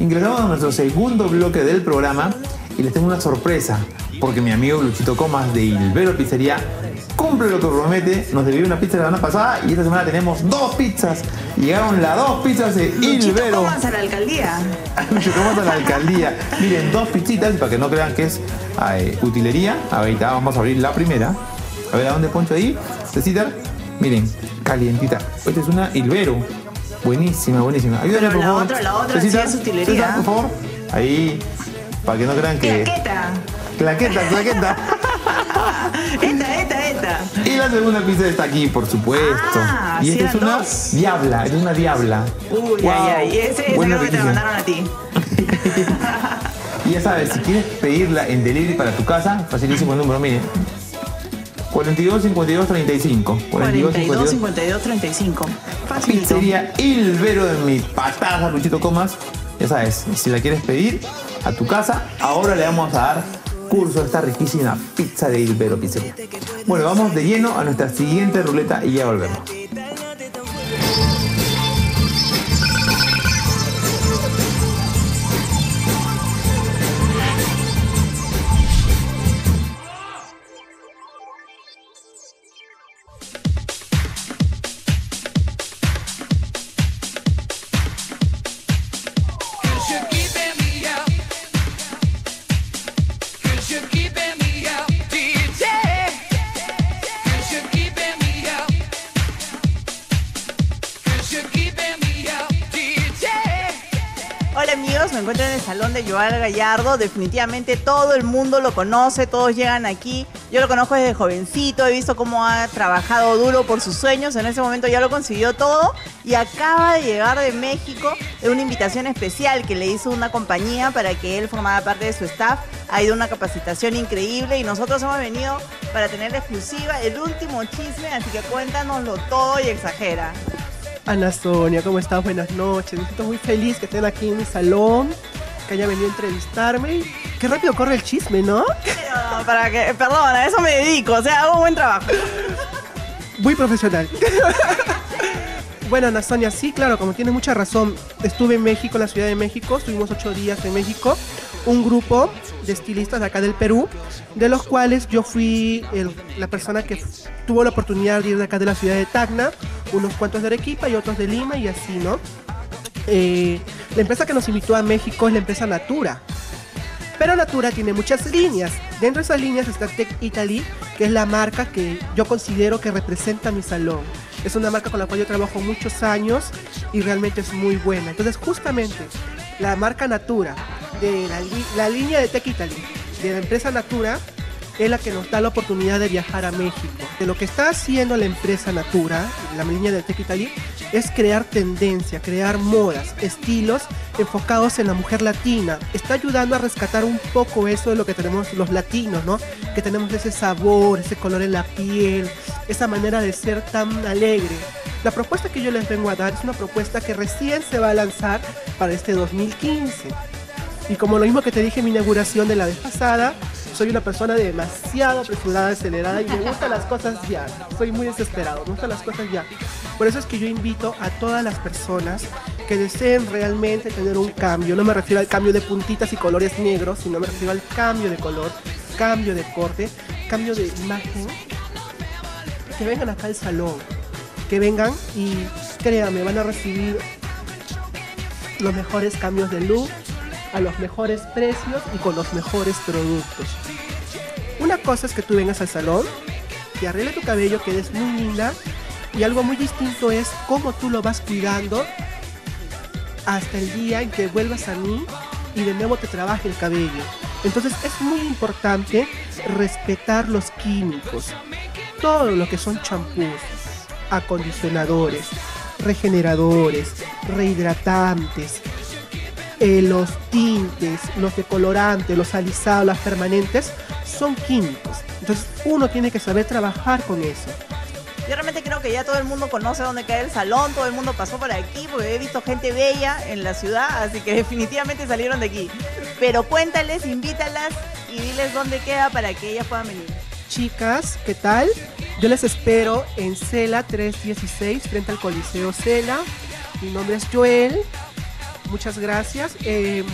Ingresamos a nuestro segundo bloque del programa y les tengo una sorpresa, porque mi amigo Luchito Comas de Ilvero Pizzería cumple lo que promete, nos debió una pizza la semana pasada y esta semana tenemos dos pizzas. Llegaron las dos pizzas de Ilvero. Comas a la alcaldía. Luchito Comas a la alcaldía. Miren, dos pizzitas, para que no crean que es eh, utilería. Ahorita vamos a abrir la primera. A ver, ¿a dónde poncho ahí? Cecita, miren, calientita. Esta es una Ilvero. Buenísima, buenísima. Ayúdame, Pero por la favor. otra, la otra sí es utilería. Cecita, por favor. Ahí, para que no crean que... Claqueta. Claqueta, claqueta. Esta, esta, esta. Y la segunda pizza está aquí, por supuesto. Ah, y esta es una dos. diabla, es una diabla. Uy, Wow, ay, ay. Y ese, buena creo que te lo petición. mandaron a ti. Y ya sabes, si quieres pedirla en delivery para tu casa, facilísimo el número, miren. 42 52 35. 42 42, 52 52, 35. Facilito. Pizzería Ilvero de mi patada, Luchito Comas. Ya sabes, si la quieres pedir a tu casa, ahora le vamos a dar curso a esta riquísima pizza de Ilvero Pizzería. Bueno, vamos de lleno a nuestra siguiente ruleta y ya volvemos. Me encuentro en el salón de Joal Gallardo. Definitivamente todo el mundo lo conoce, todos llegan aquí. Yo lo conozco desde jovencito, he visto cómo ha trabajado duro por sus sueños. En ese momento ya lo consiguió todo y acaba de llegar de México de una invitación especial que le hizo una compañía para que él formara parte de su staff. Ha ido una capacitación increíble y nosotros hemos venido para tener la exclusiva, el último chisme, así que cuéntanoslo todo y exagera. Ana Sonia, ¿cómo estás? Buenas noches. Me siento muy feliz que estén aquí en mi salón, que haya venido a entrevistarme. Qué rápido corre el chisme, ¿no? Para que, perdón, a eso me dedico, o sea, hago buen trabajo. Muy profesional. bueno, Ana Sonia, sí, claro, como tienes mucha razón. Estuve en México, en la Ciudad de México, estuvimos ocho días en México. Un grupo de estilistas de acá del Perú, de los cuales yo fui el- la persona que tuvo la oportunidad de ir de acá de la ciudad de Tacna, unos cuantos de Arequipa y otros de Lima y así, ¿no? Eh, la empresa que nos invitó a México es la empresa Natura. Pero Natura tiene muchas líneas. Dentro de esas líneas está Tech Italy, que es la marca que yo considero que representa mi salón. Es una marca con la cual yo trabajo muchos años y realmente es muy buena. Entonces, justamente, la marca Natura, de la, la línea de Tech Italy, de la empresa Natura, es la que nos da la oportunidad de viajar a México. De lo que está haciendo la empresa Natura, la línea de Tech Italy, es crear tendencia, crear modas, estilos enfocados en la mujer latina. Está ayudando a rescatar un poco eso de lo que tenemos los latinos, ¿no? Que tenemos ese sabor, ese color en la piel, esa manera de ser tan alegre. La propuesta que yo les vengo a dar es una propuesta que recién se va a lanzar para este 2015. Y como lo mismo que te dije en mi inauguración de la vez pasada, soy una persona demasiado apresurada, acelerada y me gustan las cosas ya. Soy muy desesperado, me gustan las cosas ya. Por eso es que yo invito a todas las personas que deseen realmente tener un cambio. No me refiero al cambio de puntitas y colores negros, sino me refiero al cambio de color, cambio de corte, cambio de imagen. Que vengan acá al salón, que vengan y créanme, van a recibir los mejores cambios de look, a los mejores precios y con los mejores productos. Una cosa es que tú vengas al salón, te arregle tu cabello, quedes muy linda, y algo muy distinto es cómo tú lo vas cuidando hasta el día en que vuelvas a mí y de nuevo te trabaje el cabello. Entonces es muy importante respetar los químicos, todo lo que son champús, acondicionadores, regeneradores, rehidratantes, eh, los tintes, los decolorantes, los alisados, las permanentes, son químicos. Entonces uno tiene que saber trabajar con eso. Yo realmente creo que ya todo el mundo conoce dónde queda el salón, todo el mundo pasó por aquí, porque he visto gente bella en la ciudad, así que definitivamente salieron de aquí. Pero cuéntales, invítalas y diles dónde queda para que ellas puedan venir. Chicas, ¿qué tal? Yo les espero en Cela 316 frente al Coliseo Cela. Mi nombre es Joel Muchas gracias. Eh,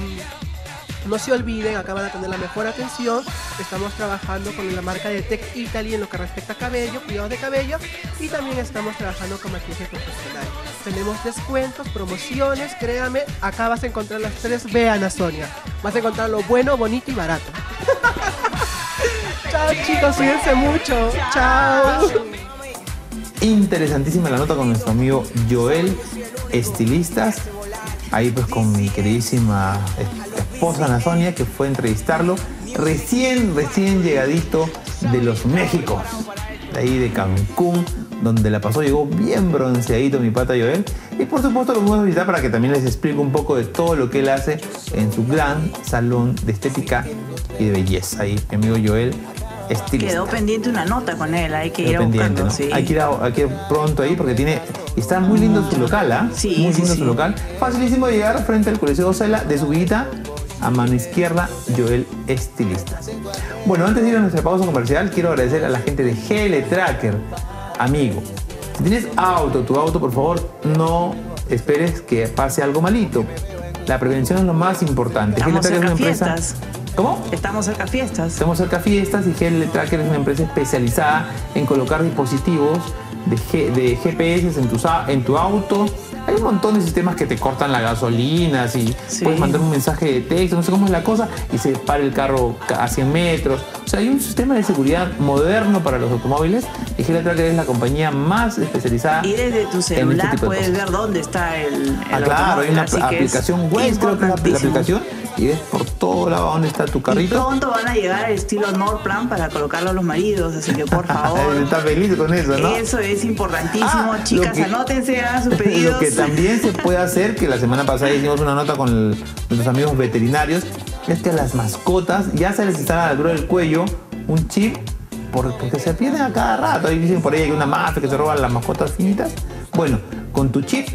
no se olviden, acá a tener la mejor atención. Estamos trabajando con la marca de Tech Italy en lo que respecta a cabello, cuidados de cabello. Y también estamos trabajando con maquillaje profesional. Tenemos descuentos, promociones, créame, acá vas a encontrar las tres B, Ana Sonia. Vas a encontrar lo bueno, bonito y barato. Chao chicos, cuídense mucho. Chao. Interesantísima la nota con nuestro amigo Joel, estilistas. Ahí pues con mi queridísima es- esposa Ana Sonia, que fue a entrevistarlo recién, recién llegadito de los Méxicos, ahí de Cancún, donde la pasó, llegó bien bronceadito mi pata Joel. Y por supuesto lo vamos a visitar para que también les explique un poco de todo lo que él hace en su gran salón de estética y de belleza. Ahí mi amigo Joel, estilista. Quedó pendiente una nota con él, hay que Quedó ir a buscarlo, ¿no? sí. Hay que ir, a- hay que ir pronto ahí porque tiene. Está muy lindo su local, ¿ah? Sí, Muy sí, lindo sí. su local. Facilísimo de llegar frente al Coliseo Ocela, de subida a mano izquierda, Joel Estilista. Bueno, antes de ir a nuestra pausa comercial, quiero agradecer a la gente de GL Tracker. Amigo, si tienes auto, tu auto, por favor, no esperes que pase algo malito. La prevención es lo más importante. Estamos GL Tracker es una empresa. fiestas. ¿Cómo? Estamos cerca fiestas. Estamos cerca fiestas y GL Tracker es una empresa especializada en colocar dispositivos de, G- de GPS en tu, en tu auto. Hay un montón de sistemas que te cortan la gasolina, si Sí. puedes mandar un mensaje de texto, no sé cómo es la cosa, y se para el carro ca- a 100 metros. O sea, hay un sistema de seguridad moderno para los automóviles y GL Tracker es la compañía más especializada. Y desde tu este celular puedes ver dónde está el, el Ah, claro, hay una aplicación web, creo que es la, aplicación, y ves por todo lado dónde está tu Y carrito. pronto van a llegar al estilo Nordplan para colocarlo a los maridos, así que por favor. Está feliz con eso, ¿no? Eso es importantísimo, Ah, chicas, lo que- anótense, hagan sus Lo pedidos. que también se puede hacer, que la semana pasada hicimos una nota con el- nuestros amigos veterinarios, es que a las mascotas ya se les instala alrededor del cuello un chip por- porque se pierden a cada rato. Ahí dicen por ahí que hay una mafia que se roban las mascotas finitas. Bueno, con tu chip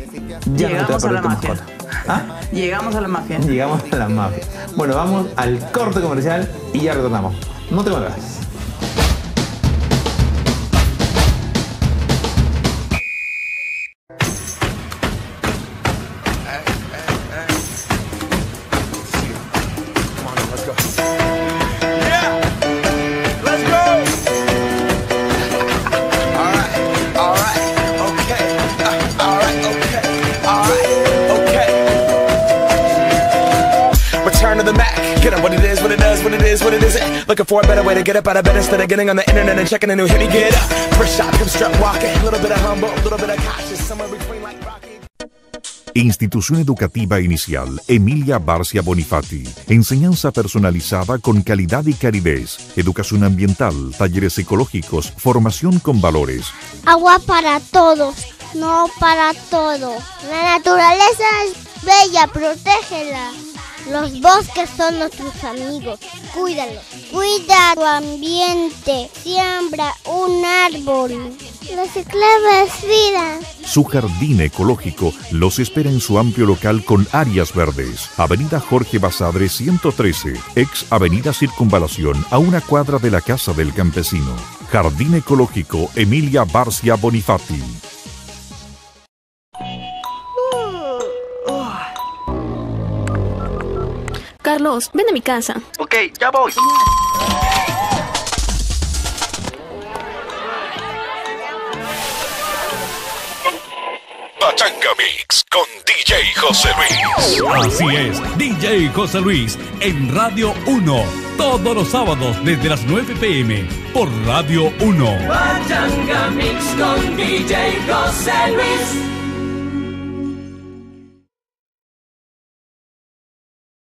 ya no te va a Llegamos la mafia. ¿Ah? Llegamos a la mafia. Llegamos a la mafia. Bueno, vamos al corte comercial y ya retornamos. No te muevas. Does, what it is, what it isn't. Looking for a better way to get up out of bed instead of getting on the internet and checking a new hit. Me get up. First shot, come strut walking. A little bit of humble, a little bit of cautious. Somewhere between like rocket. Institución Educativa Inicial Emilia Barcia Bonifati. Enseñanza personalizada con calidad y calidez. Educación ambiental, talleres ecológicos, formación con valores. Agua para todos, no para todo. La naturaleza es bella, protégela. Los bosques son nuestros amigos, cuídalos. Cuida tu ambiente, siembra un árbol. La ciclava es vida. Su jardín ecológico los espera en su amplio local con áreas verdes. Avenida Jorge Basadre 113, ex Avenida Circunvalación, a una cuadra de la Casa del Campesino. Jardín Ecológico Emilia Barcia Bonifati. Carlos, ven a mi casa. Ok, ya voy. Pachanga Mix con DJ José Luis. Así es, DJ José Luis en Radio 1, todos los sábados desde las 9 pm por Radio 1. Pachanga Mix con DJ José Luis.